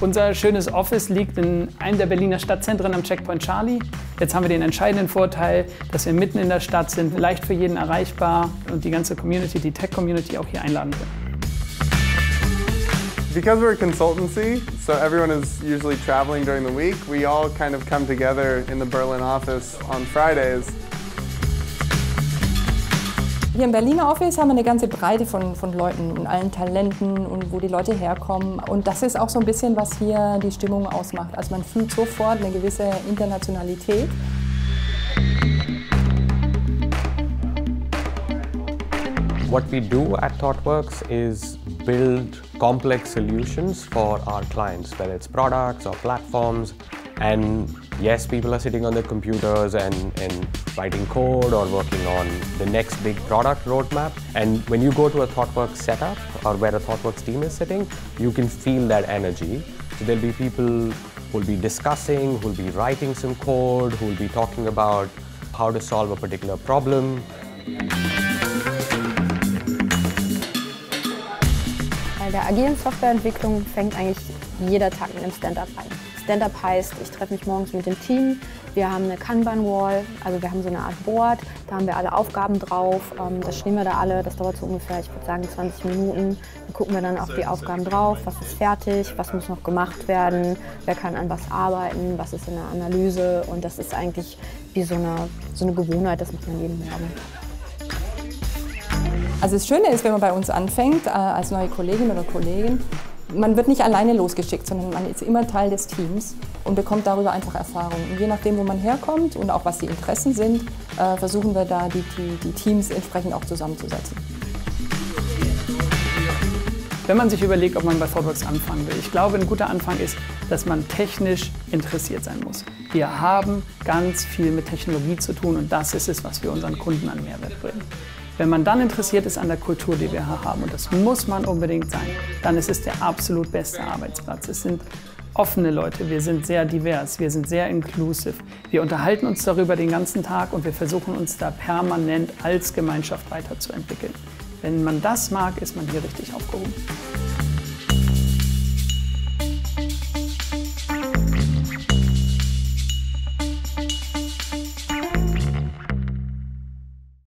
Unser schönes Office liegt in einem der Berliner Stadtzentren am Checkpoint Charlie. Jetzt haben wir den entscheidenden Vorteil, dass wir mitten in der Stadt sind, leicht für jeden erreichbar und die ganze Community, die Tech-Community auch hier einladen können. Because we're a consultancy, so everyone is usually traveling during the week, we all kind of come together in the Berlin office on Fridays. Hier im Berliner Office haben wir eine ganze Breite von, von Leuten und allen Talenten und wo die Leute herkommen. Und das ist auch so ein bisschen, was hier die Stimmung ausmacht. Also man fühlt sofort eine gewisse Internationalität. What we do at ThoughtWorks is build complex solutions for our clients, whether it's products or platforms. And yes, people are sitting on their computers and, and writing code or working on the next big product roadmap. And when you go to a ThoughtWorks setup or where a ThoughtWorks team is sitting, you can feel that energy. So there'll be people who'll be discussing, who'll be writing some code, who'll be talking about how to solve a particular problem. Bei der agilen Softwareentwicklung fängt eigentlich jeder Tag mit einem Stand-up an. Stand-up heißt, ich treffe mich morgens mit dem Team, wir haben eine Kanban-Wall, also wir haben so eine Art Board, da haben wir alle Aufgaben drauf, ähm, das stehen wir da alle, das dauert so ungefähr, ich würde sagen 20 Minuten. Dann gucken wir dann auf die Aufgaben drauf, was ist fertig, was muss noch gemacht werden, wer kann an was arbeiten, was ist in der Analyse und das ist eigentlich wie so eine, so eine Gewohnheit, das macht man jeden Morgen. Also das Schöne ist, wenn man bei uns anfängt, äh, als neue Kollegin oder Kollegin, man wird nicht alleine losgeschickt, sondern man ist immer Teil des Teams und bekommt darüber einfach Erfahrung. Und je nachdem, wo man herkommt und auch was die Interessen sind, äh, versuchen wir da die, die, die Teams entsprechend auch zusammenzusetzen. Wenn man sich überlegt, ob man bei ThoughtWorks anfangen will, ich glaube, ein guter Anfang ist, dass man technisch interessiert sein muss. Wir haben ganz viel mit Technologie zu tun und das ist es, was wir unseren Kunden an Mehrwert bringen. Wenn man dann interessiert ist an der Kultur, die wir hier haben, und das muss man unbedingt sein, dann ist es der absolut beste Arbeitsplatz. Es sind offene Leute, wir sind sehr divers, wir sind sehr inclusive. Wir unterhalten uns darüber den ganzen Tag und wir versuchen uns da permanent als Gemeinschaft weiterzuentwickeln. Wenn man das mag, ist man hier richtig aufgehoben.